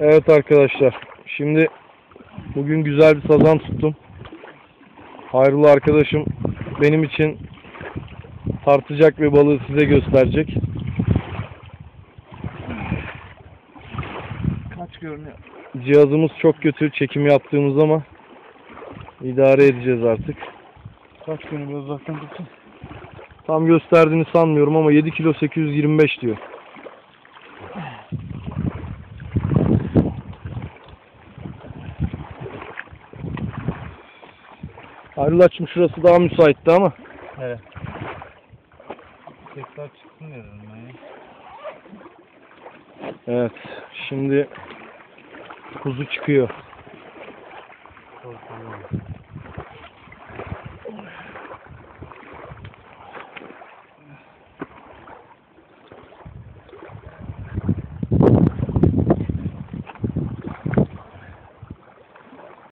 Evet arkadaşlar. Şimdi bugün güzel bir sazan tuttum. Hayırlı arkadaşım benim için tartacak ve balığı size gösterecek. Kaç görünüyor? Cihazımız çok kötü çekim yaptığımız ama idare edeceğiz artık. Kaç görünüyor uzaktan tutun. Tam gösterdiğini sanmıyorum ama 7 kilo 825 diyor. Hayırlaçım şurası daha müsaitti ama Evet. Tekrar çıksın dedim ben evet şimdi kuzu çıkıyor. Korkuyorum.